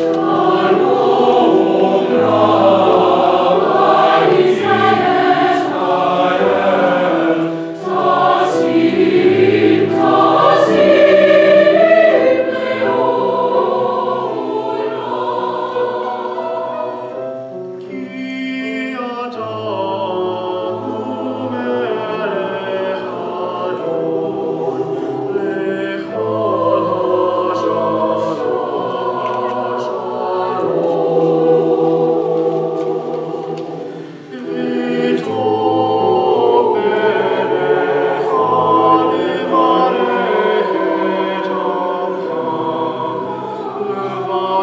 Oh.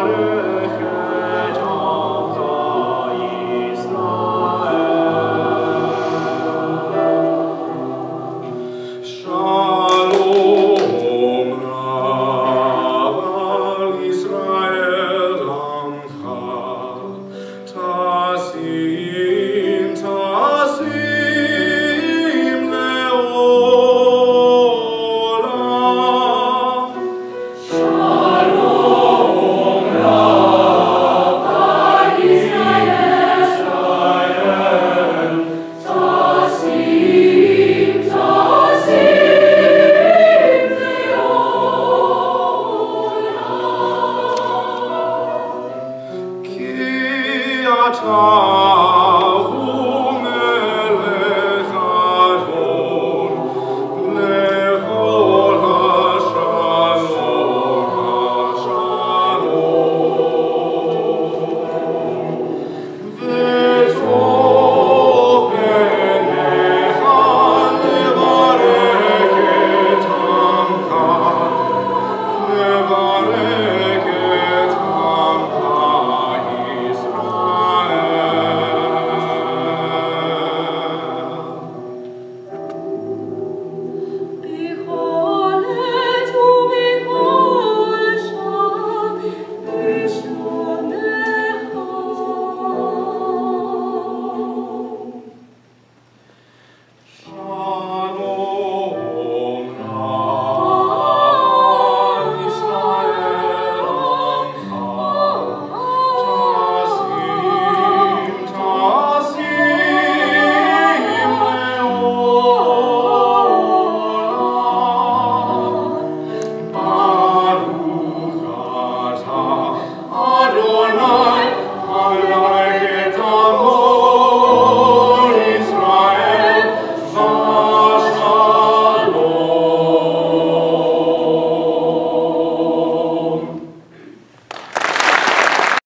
Father. Qui